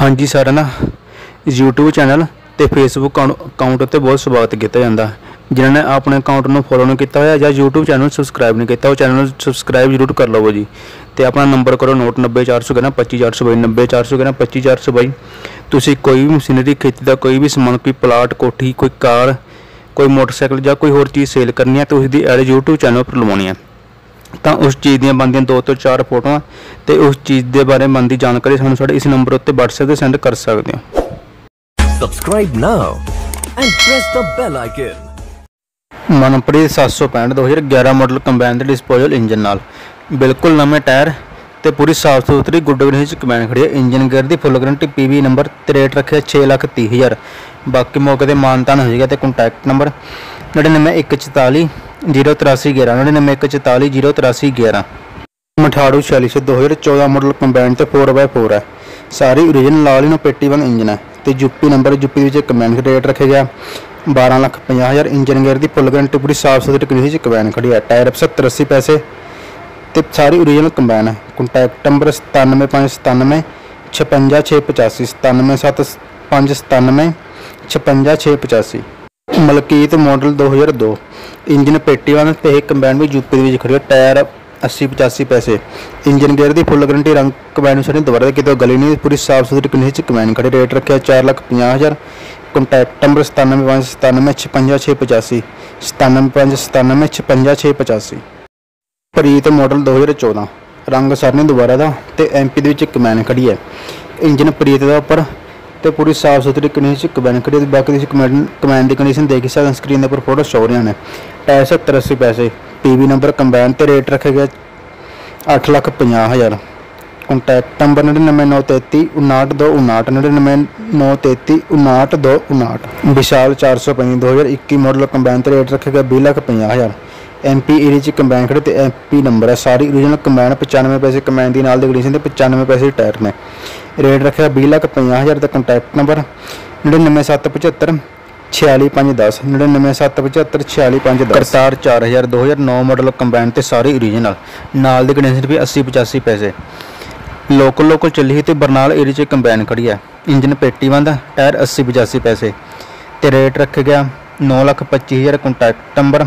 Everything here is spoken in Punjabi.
ਹਾਂਜੀ ਸਾਰਾ ਨਾ? YouTube ਚੈਨਲ ਤੇ Facebook ਅਕਾਊਂਟ ਉੱਤੇ ਬਹੁਤ ਸਵਾਗਤ ਕੀਤਾ ਜਾਂਦਾ। ਜਿਨ੍ਹਾਂ ਨੇ ਆਪਣੇ ਅਕਾਊਂਟ ਨੂੰ ਫੋਲੋ ਨਹੀਂ ਕੀਤਾ ਹੋਇਆ ਜਾਂ YouTube ਚੈਨਲ ਨੂੰ ਸਬਸਕ੍ਰਾਈਬ ਨਹੀਂ ਕੀਤਾ, ਉਹ ਚੈਨਲ ਨੂੰ ਸਬਸਕ੍ਰਾਈਬ ਜ਼ਰੂਰ ਕਰ ਲਵੋ ਜੀ। ਤੇ ਆਪਣਾ ਨੰਬਰ ਕਰੋ ਨੋਟ 90400 25422 90400 25422 ਤੁਸੀਂ ਕੋਈ ਵੀ ਮਸ਼ੀਨਰੀ ਖੇਤੀ ਦਾ ਕੋਈ ਵੀ ਸਮਾਨ, ਕੋਈ ਪਲਾਟ, ਕੋਠੀ, ਕੋਈ ਕਾਰ, ਕੋਈ ਮੋਟਰਸਾਈਕਲ ਜਾਂ ਕੋਈ ਹੋਰ ਚੀਜ਼ ਸੇਲ ਕਰਨੀ ਹੈ, ਤਾਂ ਉਸ ਦੀ ਐਡ YouTube ਚੈਨਲ ਉੱਪਰ ਲਵਾਉਣੀ ਹੈ। ਤਾਂ ਉਸ ਚੀਜ਼ ਦੀਆਂ ਬਣਦੀਆਂ ਦੋ ਤੋਂ ਚਾਰ ਫੋਟੋਆਂ ਤੇ ਉਸ ਚੀਜ਼ ਦੇ ਬਾਰੇ ਬਣਦੀ ਜਾਣਕਾਰੀ ਸਾਨੂੰ ਸਾਡੇ ਇਸ ਨੰਬਰ ਉੱਤੇ WhatsApp ਤੇ ਸੈਂਡ ਕਰ ਸਕਦੇ ਹੋ। Subscribe now and press the bell icon. Manpreet 765 2011 model combine ਦੇ ਡਿਸਪੋਜ਼ਲ ਇੰਜਨ ਨਾਲ। ਬਿਲਕੁਲ ਨਵੇਂ ਟਾਇਰ ਤੇ ਪੂਰੀ ਸਾਫ਼ ਸੁਥਰੀ ਗੁੱਡ ਚ ਕੰਬਾਈਨ ਖੜੀ ਹੈ। ਇੰਜਨ ਗੇਅਰ ਦੀ ਫੁੱਲ ਗਾਰੰਟੀ ਪੀਵੀ ਨੰਬਰ 63 ਰੱਖਿਆ 630000 ਬਾਕੀ ਮੌਕੇ ਤੇ ਮਾਨਤਾਨ ਹੋ ਜਾਏਗਾ ਤੇ contact number 99144 08311 99144 08311 Matharu 4600 2014 model combine ਤੇ 4x4 ਹੈ। ਸਾਰੀ ਓਰੀਜਨਲ ਲਾਲ ਨੂੰ ਪੇਟੀ ਵਨ ਇੰਜਨ ਹੈ। ਤੇ ਯੂਪੀ ਨੰਬਰ ਯੂਪੀ ਵਿੱਚ ਕੰਬਾਈਨ ਰੇਟ ਰੱਖਿਆ ਗਿਆ। 12 ਲੱਖ 50 ਹਜ਼ਾਰ ਇੰਜਨ ਗੇਅਰ ਦੀ ਫੁੱਲ ਗਰੰਟੀ ਪੂਰੀ ਸਾਫ਼ ਸੁਥਰੀ ਕੰਡੀਸ਼ਨ ਚ ਕੰਬਾਈਨ ਖੜੀ ਹੈ। ਟਾਇਰ 70 80 ਪੈਸੇ। ਤੇ ਸਾਰੀ ਓਰੀਜਨਲ ਕੰਬਾਈਨ ਹੈ। Contact number 97597 56685 9779597 56685 Malkit model 2002 engine ਪੇਟੀਵਨ ਵਾਲਾ ਤੇ ਇਹ ਕੰਬਾਈਨ ਵੀ ਯੂਪੀ ਦੇ ਵਿੱਚ ਖੜੀ ਹੈ ਟਾਇਰ 80 85 ਪੈਸੇ। ਇੰਜਨ ਗੇਅਰ ਦੀ ਫੁੱਲ ਗਰੰਟੀ ਰੰਗ ਕੰਬਾਈਨ ਨੂੰ ਸਾਡੀ ਦੁਬਾਰਾ ਕਿਤੇ ਗਲੀ ਨਹੀਂ, ਪੂਰੀ ਸਾਫ਼ ਸੁਥਰੀ ਕੰਡੀਸ਼ਨ ਚ ਕੰਬਾਈਨ ਖੜੀ। ਰੇਟ ਰੱਖਿਆ 4 ਲੱਖ 50 ਹਜ਼ਾਰ। ਕੰਟੈਕਟ ਨੰਬਰ 9759956585 9759956585 ਪ੍ਰੀਤ ਮਾਡਲ 2014 ਰੰਗ ਸਰਨੀ ਦੁਬਾਰਾ ਦਾ ਤੇ ਐਮਪੀ ਦੇ ਵਿੱਚ ਕਮੈਨ ਖੜੀ ਹੈ। ਇੰਜਨ ਪ੍ਰੀਤ ਦਾ ਉੱਪਰ ਤੇ ਪੂਰੀ ਸਾਫ਼ ਸੁਥਰੀ ਕੰਡੀਸ਼ਨ ਚ ਕਬੈਨ ਖੜੀ ਹੈ ਤੇ ਬਾਕੀ ਤੁਸੀਂ ਕਮੈਨ ਕਮੈਨ ਦੀ ਕੰਡੀਸ਼ਨ ਦੇਖ ਸਕਦੇ ਹੋ ਸਕਰੀਨ ਦੇ ਉੱਪਰ ਫੋਟੋ ਸ਼ੋ ਰਹੀਆਂ ਨੇ। ਟਾਇਰ 70 80 ਪੈਸੇ ਪੀਵੀ ਨੰਬਰ ਕੰਬਾਈਨ ਤੇ ਰੇਟ ਰੱਖਿਆ ਗਿਆ 8 ਲੱਖ 50 ਹਜ਼ਾਰ। Contact number 99933 59259 99933 59259 Vishal 405 2021 model combine ਤੇ ਰੇਟ ਰੱਖਿਆ ਗਿਆ 20 ਲੱਖ 50 ਹਜ਼ਾਰ। ਐਮਪੀ ਏਰੀਆ ਚ ਕੰਬਾਈਨ ਖੜੇ ਤੇ ਐਮਪੀ ਨੰਬਰ ਹੈ ਸਾਰੀ ਓਰੀਜਨਲ ਕੰਬਾਈਨ 95 ਪੈਸੇ ਕੰਬਾਈਨ ਦੀ ਨਾਲ ਦੀ ਕੰਡੀਸ਼ਨ ਤੇ 95 ਪੈਸੇ ਟਾਇਰ ਨੇ। ਰੇਟ ਰੱਖਿਆ 20 ਲੱਖ 50 ਹਜ਼ਾਰ ਦਾ contact number 99775 46510 99775 46510 Kartar 4000 2009 model combine ਤੇ ਸਾਰੀ ਓਰੀਜਨਲ ਨਾਲ ਦੀ ਕੰਡੀਸ਼ਨ ਵੀ 80 85 ਪੈਸੇ। ਲੋਕਲ ਲੋਕਲ ਚੱਲੀ ਸੀ ਤੇ ਬਰਨਾਲ ਏਰੀਆ 'ਚ ਕੰਬਾਈਨ ਖੜੀ ਹੈ ਇੰਜਨ ਪੇਟੀ ਬੰਦ, ਟਾਇਰ 80 85 ਪੈਸੇ। ਤੇ ਰੇਟ ਰੱਖਿਆ ਗਿਆ 925000 contact number